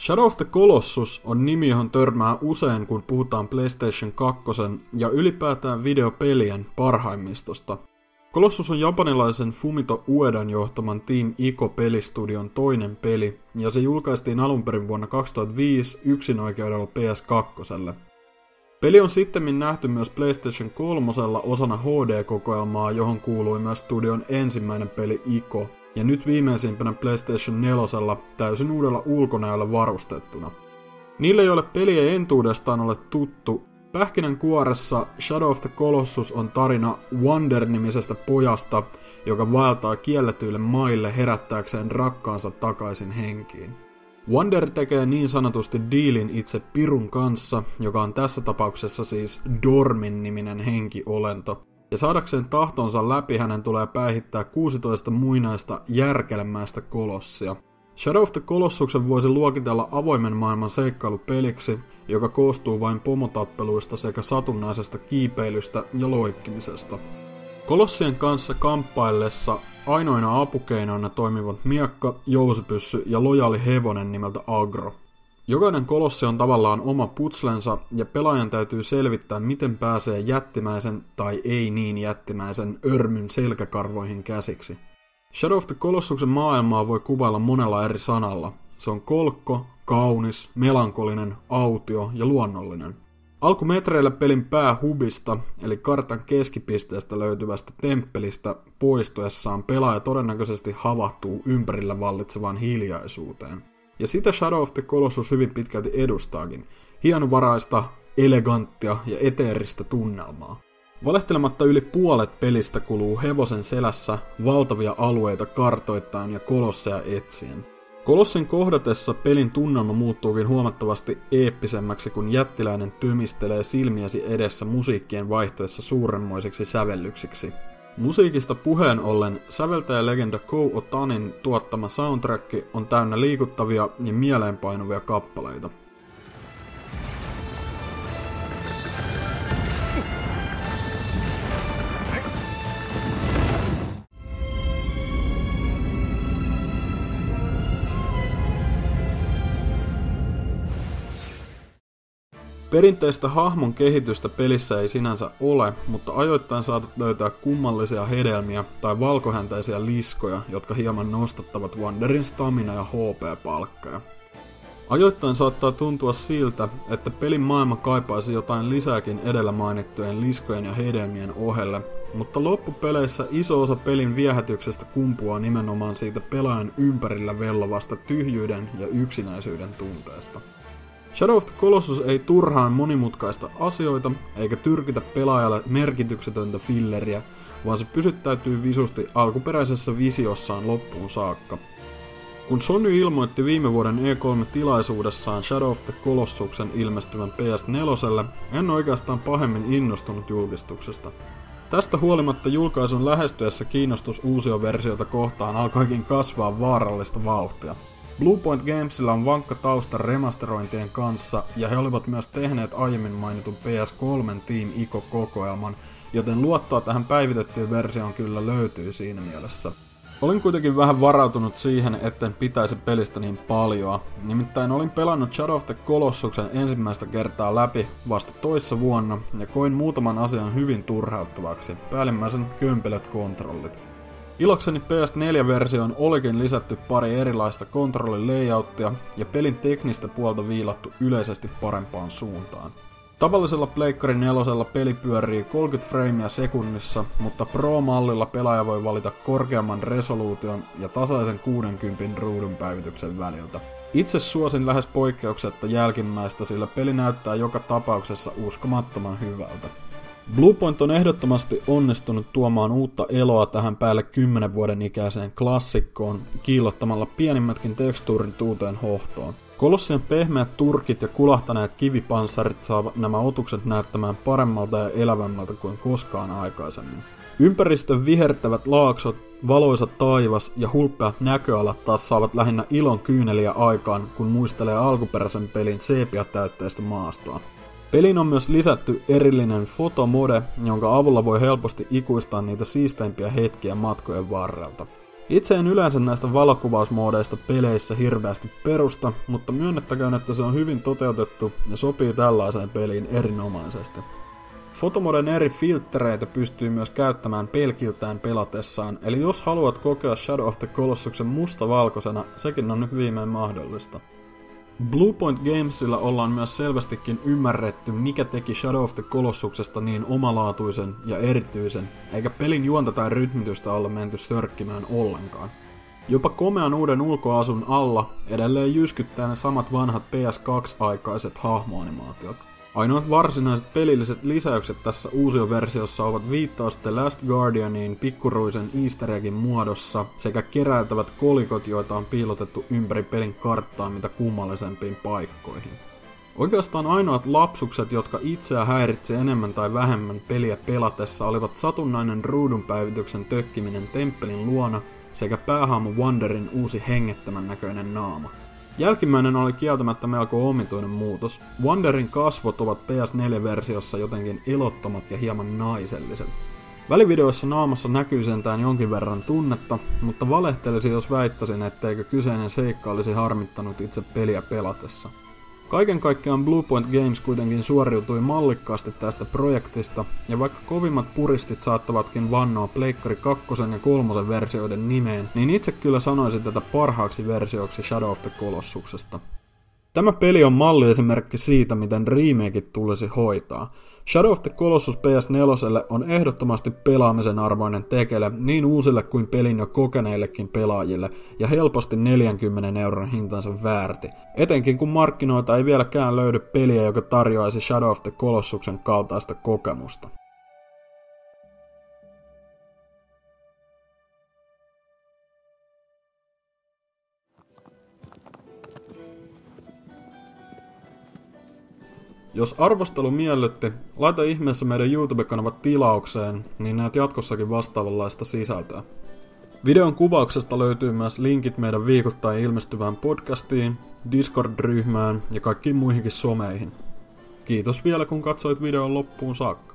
Shadow of the Colossus on nimi, johon törmää usein, kun puhutaan PlayStation 2 ja ylipäätään videopelien parhaimmistosta. Colossus on japanilaisen Fumito Uedan johtaman Team Ico-pelistudion toinen peli, ja se julkaistiin alun perin vuonna 2005 yksinoikeudella PS2. Peli on sitten nähty myös PlayStation 3 osana HD-kokoelmaa, johon kuului myös studion ensimmäinen peli Ico, ja nyt viimeisimpänä PlayStation 4 täysin uudella ulkonäöllä varustettuna. Niille, joille peli ei entuudestaan ole tuttu, Pähkinän kuoressa Shadow of the Colossus on tarina Wonder-nimisestä pojasta, joka vaeltaa kielletyille maille herättääkseen rakkaansa takaisin henkiin. Wonder tekee niin sanotusti diilin itse Pirun kanssa, joka on tässä tapauksessa siis Dormin niminen henkiolento, ja saadakseen tahtonsa läpi hänen tulee päihittää 16 muinaista järkelmäistä kolossia. Shadow of the Colossuksen voisi luokitella avoimen maailman seikkailupeliksi, joka koostuu vain pomotappeluista sekä satunnaisesta kiipeilystä ja loikkimisesta. Kolossien kanssa kamppaillessa ainoina apukeinoina toimivat miekka, jousipyssy ja lojaali hevonen nimeltä Agro. Jokainen kolossi on tavallaan oma putslensa ja pelaajan täytyy selvittää, miten pääsee jättimäisen tai ei niin jättimäisen örmyn selkäkarvoihin käsiksi. Shadow of the Colossuksen maailmaa voi kuvailla monella eri sanalla. Se on kolkko, kaunis, melankolinen, autio ja luonnollinen. Alkumetreillä pelin päähubista, eli kartan keskipisteestä löytyvästä temppelistä poistuessaan pelaaja todennäköisesti havahtuu ympärillä vallitsevaan hiljaisuuteen. Ja sitä Shadow of the Colossus hyvin pitkälti edustaakin. Hienovaraista, eleganttia ja eteeristä tunnelmaa. Valehtelematta yli puolet pelistä kuluu hevosen selässä valtavia alueita kartoittain ja kolosseja etsien. Kolossin kohdatessa pelin tunnelma muuttuukin huomattavasti eeppisemmäksi, kun jättiläinen tymistelee silmiäsi edessä musiikkien vaihtoessa suuremmoisiksi sävellyksiksi. Musiikista puheen ollen säveltäjä-legenda Kou Otanin tuottama soundtrack on täynnä liikuttavia ja mieleenpainuvia kappaleita. Perinteistä hahmon kehitystä pelissä ei sinänsä ole, mutta ajoittain saatat löytää kummallisia hedelmiä tai valkohäntäisiä liskoja, jotka hieman nostattavat Wanderin stamina ja HP-palkkoja. Ajoittain saattaa tuntua siltä, että pelin maailma kaipaisi jotain lisääkin edellä mainittujen liskojen ja hedelmien ohelle, mutta loppupeleissä iso osa pelin viehätyksestä kumpuaa nimenomaan siitä pelaajan ympärillä vellovasta tyhjyyden ja yksinäisyyden tunteesta. Shadow of the Colossus ei turhaan monimutkaista asioita, eikä tyrkitä pelaajalle merkityksetöntä filleriä, vaan se pysyttäytyy visusti alkuperäisessä visiossaan loppuun saakka. Kun Sony ilmoitti viime vuoden E3-tilaisuudessaan Shadow of the Colossuksen ilmestyvän PS4, en oikeastaan pahemmin innostunut julkistuksesta. Tästä huolimatta julkaisun lähestyessä kiinnostus uusioversiota kohtaan alkoikin kasvaa vaarallista vauhtia. Bluepoint Gamesilla on vankka tausta remasterointien kanssa, ja he olivat myös tehneet aiemmin mainitun PS3 Team Ico-kokoelman, joten luottoa tähän päivitettyyn versioon kyllä löytyy siinä mielessä. Olin kuitenkin vähän varautunut siihen, etten pitäisi pelistä niin paljon. Nimittäin olin pelannut Shadow of the Colossuksen ensimmäistä kertaa läpi vasta toissa vuonna ja koin muutaman asian hyvin turhauttavaksi, päällimmäisen kömpelöt kontrollit. Ilokseni PS4-versioon olikin lisätty pari erilaista kontrollilayouttia ja pelin teknistä puolta viilattu yleisesti parempaan suuntaan. Tavallisella Pleikkari 4 peli pyörii 30 framea sekunnissa, mutta Pro-mallilla pelaaja voi valita korkeamman resoluution ja tasaisen 60 ruudun päivityksen väliltä. Itse suosin lähes poikkeuksetta jälkimmäistä, sillä peli näyttää joka tapauksessa uskomattoman hyvältä. Bluepoint on ehdottomasti onnistunut tuomaan uutta eloa tähän päälle 10 vuoden ikäiseen klassikkoon, kiillottamalla pienimmätkin tekstuurit uuteen hohtoon. Kolossien pehmeät turkit ja kulahtaneet kivipanssarit saavat nämä otukset näyttämään paremmalta ja elävämmältä kuin koskaan aikaisemmin. Ympäristön vihertävät laaksot, valoisa taivas ja hulppeat näköalat taas saavat lähinnä ilon kyyneliä aikaan, kun muistelee alkuperäisen pelin sepia-täytteistä maastoa. Pelin on myös lisätty erillinen fotomode, jonka avulla voi helposti ikuistaa niitä siisteimpiä hetkiä matkojen varrelta. Itse en yleensä näistä valokuvausmoodeista peleissä hirveästi perusta, mutta myönnettäköön, että se on hyvin toteutettu ja sopii tällaiseen peliin erinomaisesti. Fotomoden eri filtreitä pystyy myös käyttämään pelkiltään pelatessaan, eli jos haluat kokea Shadow of the Colossuksen mustavalkoisena, sekin on nyt viimein mahdollista. Bluepoint Gamesilla ollaan myös selvästikin ymmärretty, mikä teki Shadow of the Colossuksesta niin omalaatuisen ja erityisen, eikä pelin juonta tai rytmitystä olla menty sörkkimään ollenkaan. Jopa komean uuden ulkoasun alla edelleen jyskyttää ne samat vanhat PS2-aikaiset hahmoanimaatiot. Ainoat varsinaiset pelilliset lisäykset tässä uusioversiossa ovat viittaus The Last Guardianiin pikkuruisen easter eggin muodossa sekä keräiltävät kolikot, joita on piilotettu ympäri pelin karttaa mitä kummallisempiin paikkoihin. Oikeastaan ainoat lapsukset, jotka itseä häiritsi enemmän tai vähemmän peliä pelatessa, olivat satunnainen ruudunpäivityksen tökkiminen temppelin luona sekä päähaamu Wanderin uusi hengettömän näköinen naama. Jälkimmäinen oli kieltämättä melko omituinen muutos. Wanderin kasvot ovat PS4-versiossa jotenkin elottomat ja hieman naiselliset. Välivideoissa naamassa näkyy sentään jonkin verran tunnetta, mutta valehtelisi jos väittäisin, etteikö kyseinen seikka olisi harmittanut itse peliä pelatessa. Kaiken kaikkiaan Bluepoint Games kuitenkin suoriutui mallikkaasti tästä projektista, ja vaikka kovimmat puristit saattavatkin vannoa Pleikkari 2 ja 3 versioiden nimeen, niin itse kyllä sanoisin tätä parhaaksi versioksi Shadow of the Colossuksesta. Tämä peli on malliesimerkki siitä, miten remakeit tulisi hoitaa. Shadow of the Colossus PS4 on ehdottomasti pelaamisen arvoinen tekele niin uusille kuin pelin jo kokeneillekin pelaajille ja helposti 40 euron hintansa väärti. Etenkin kun markkinoita ei vieläkään löydy peliä, joka tarjoaisi Shadow of the Colossuksen kaltaista kokemusta. Jos arvostelu miellytti, laita ihmeessä meidän YouTube-kanavat tilaukseen, niin näet jatkossakin vastaavanlaista sisältöä. Videon kuvauksesta löytyy myös linkit meidän viikoittain ilmestyvään podcastiin, Discord-ryhmään ja kaikkiin muihinkin someihin. Kiitos vielä kun katsoit videon loppuun saakka.